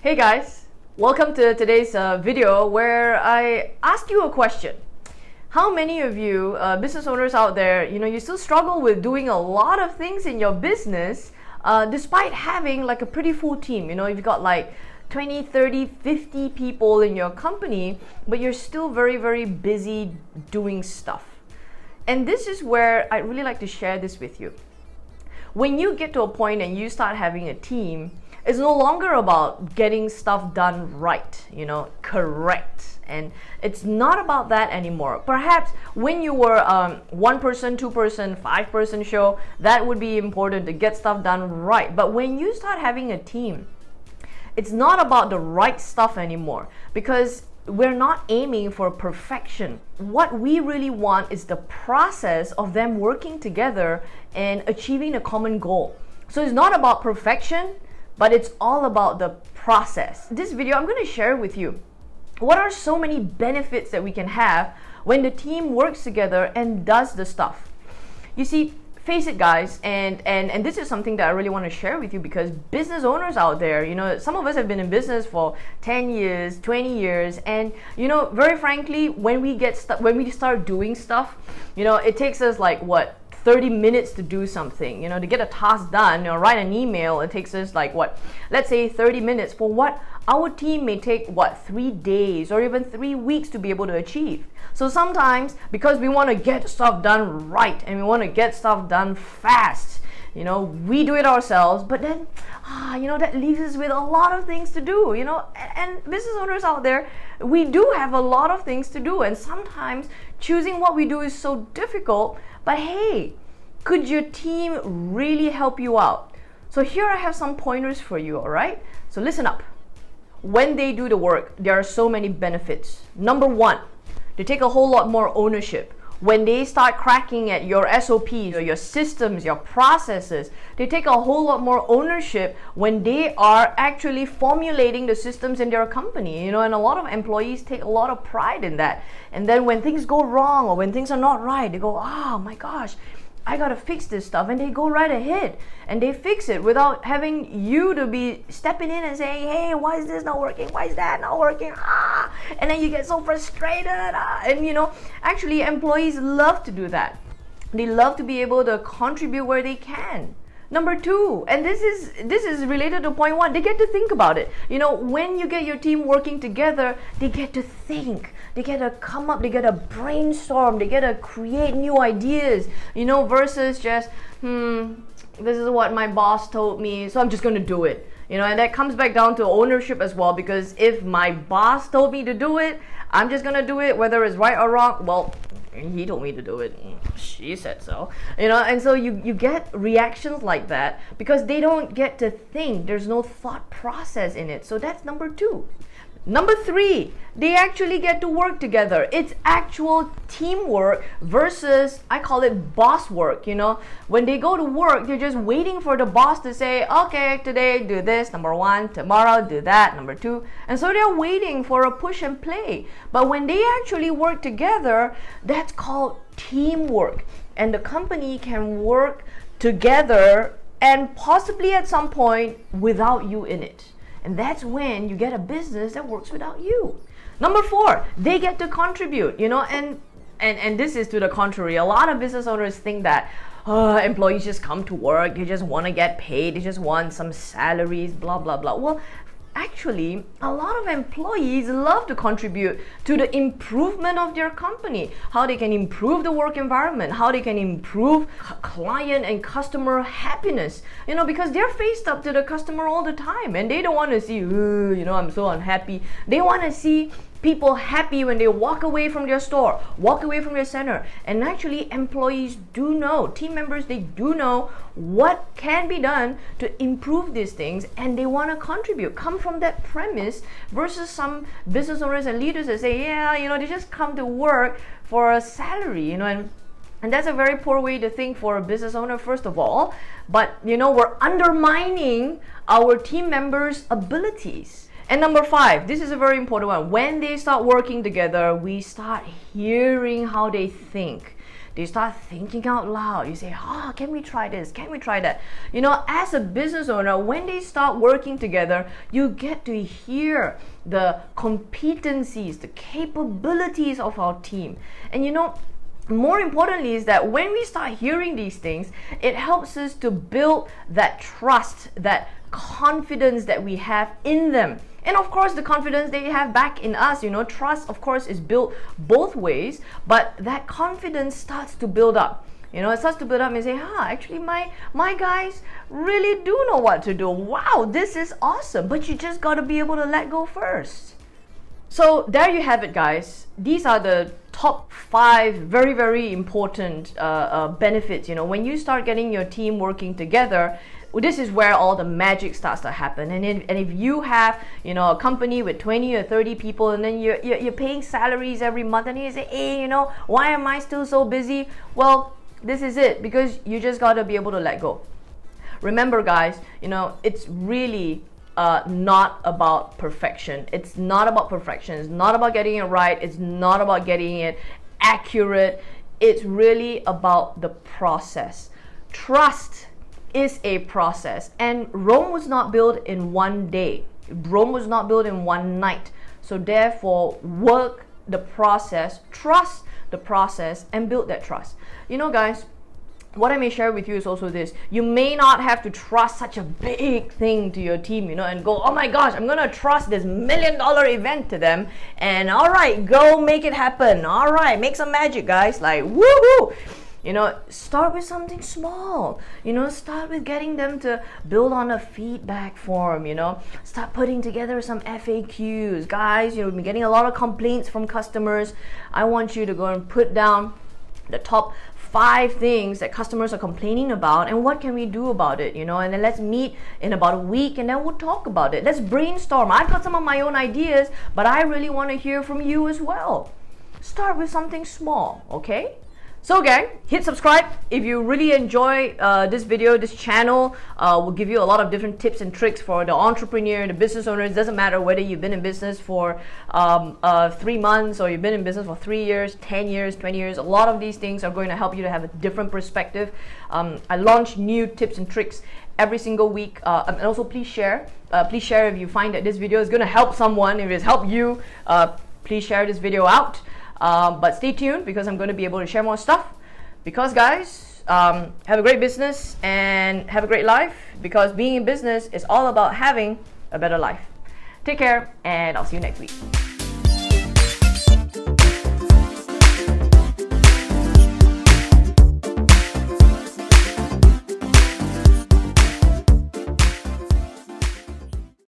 Hey guys, welcome to today's uh, video where I ask you a question. How many of you uh, business owners out there, you know, you still struggle with doing a lot of things in your business uh, despite having like a pretty full team? You know, you've got like 20, 30, 50 people in your company, but you're still very, very busy doing stuff. And this is where I'd really like to share this with you. When you get to a point and you start having a team, it's no longer about getting stuff done right, you know, correct. And it's not about that anymore. Perhaps when you were um, one person, two person, five person show, that would be important to get stuff done right. But when you start having a team, it's not about the right stuff anymore because we're not aiming for perfection. What we really want is the process of them working together and achieving a common goal. So it's not about perfection, but it's all about the process. This video, I'm going to share with you what are so many benefits that we can have when the team works together and does the stuff. You see, face it guys and and and this is something that i really want to share with you because business owners out there you know some of us have been in business for 10 years 20 years and you know very frankly when we get stu- when we start doing stuff you know it takes us like what 30 minutes to do something, you know, to get a task done or write an email, it takes us like what, let's say 30 minutes. For what? Our team may take what, three days or even three weeks to be able to achieve. So sometimes because we want to get stuff done right and we want to get stuff done fast, you know, we do it ourselves, but then, ah, you know, that leaves us with a lot of things to do, you know, and, and business owners out there, we do have a lot of things to do, and sometimes choosing what we do is so difficult but hey, could your team really help you out? So here I have some pointers for you, all right? So listen up. When they do the work, there are so many benefits. Number one, they take a whole lot more ownership when they start cracking at your SOPs, or your systems, your processes, they take a whole lot more ownership when they are actually formulating the systems in their company. You know, and a lot of employees take a lot of pride in that. And then when things go wrong or when things are not right, they go, oh my gosh, I gotta fix this stuff, and they go right ahead and they fix it without having you to be stepping in and saying, "Hey, why is this not working? Why is that not working?" Ah, and then you get so frustrated. Ah. And you know, actually, employees love to do that. They love to be able to contribute where they can. Number two, and this is this is related to point one, they get to think about it. You know, when you get your team working together, they get to think. They get to come up, they get to brainstorm, they get to create new ideas, you know, versus just, hmm, this is what my boss told me, so I'm just gonna do it. You know, and that comes back down to ownership as well because if my boss told me to do it, I'm just gonna do it whether it's right or wrong. Well, he told me to do it she said so. You know and so you you get reactions like that because they don't get to think. There's no thought process in it. So that's number two Number three, they actually get to work together. It's actual teamwork versus, I call it boss work. You know, when they go to work, they're just waiting for the boss to say, okay, today do this, number one, tomorrow do that, number two. And so they're waiting for a push and play. But when they actually work together, that's called teamwork. And the company can work together and possibly at some point without you in it. And that's when you get a business that works without you. Number four, they get to contribute, you know, and and, and this is to the contrary. A lot of business owners think that oh, employees just come to work, they just want to get paid, they just want some salaries, blah blah blah. Well, actually a lot of employees love to contribute to the improvement of their company how they can improve the work environment how they can improve client and customer happiness you know because they're faced up to the customer all the time and they don't want to see you know i'm so unhappy. They want to see people happy when they walk away from their store, walk away from their center. And actually, employees do know, team members, they do know what can be done to improve these things and they want to contribute. Come from that premise versus some business owners and leaders that say, yeah, you know, they just come to work for a salary, you know, and and that's a very poor way to think for a business owner, first of all. But you know, we're undermining our team members' abilities. And number five, this is a very important one. When they start working together, we start hearing how they think. they start thinking out loud. You say, oh, can we try this? Can we try that? You know, as a business owner, when they start working together, you get to hear the competencies, the capabilities of our team. And you know, more importantly is that when we start hearing these things, it helps us to build that trust, that confidence that we have in them. And of course, the confidence they have back in us, you know, trust, of course, is built both ways, but that confidence starts to build up. You know, it starts to build up and say, huh, actually my my guys really do know what to do. Wow, this is awesome. But you just gotta be able to let go first. So there you have it, guys. These are the top five very, very important uh, uh, benefits. You know, when you start getting your team working together, this is where all the magic starts to happen. And if, and if you have, you know, a company with 20 or 30 people and then you're, you're, you're paying salaries every month and you say, hey, you know, why am I still so busy? Well, this is it because you just got to be able to let go. Remember, guys, you know, it's really uh, not about perfection. It's not about perfection. It's not about getting it right. It's not about getting it accurate. It's really about the process. Trust is a process, and Rome was not built in one day. Rome was not built in one night. So, therefore, work the process, trust the process, and build that trust. You know, guys, what I may share with you is also this. You may not have to trust such a big thing to your team, you know, and go, oh my gosh, I'm gonna trust this million dollar event to them. And all right, go make it happen. All right, make some magic, guys. Like, woohoo! You know, start with something small. You know, start with getting them to build on a feedback form. You know, start putting together some FAQs. Guys, you know, we've been getting a lot of complaints from customers. I want you to go and put down the top five things that customers are complaining about and what can we do about it you know and then let's meet in about a week and then we'll talk about it let's brainstorm i've got some of my own ideas but i really want to hear from you as well start with something small okay so gang, hit subscribe if you really enjoy uh, this video, this channel uh, will give you a lot of different tips and tricks for the entrepreneur, the business owner. It doesn't matter whether you've been in business for um, uh, three months or you've been in business for three years, 10 years, 20 years. A lot of these things are going to help you to have a different perspective. Um, I launch new tips and tricks every single week uh, and also please share. Uh, please share if you find that this video is going to help someone, if it's helped you, uh, please share this video out. Um, but stay tuned because I'm going to be able to share more stuff. Because, guys, um, have a great business and have a great life because being in business is all about having a better life. Take care, and I'll see you next week.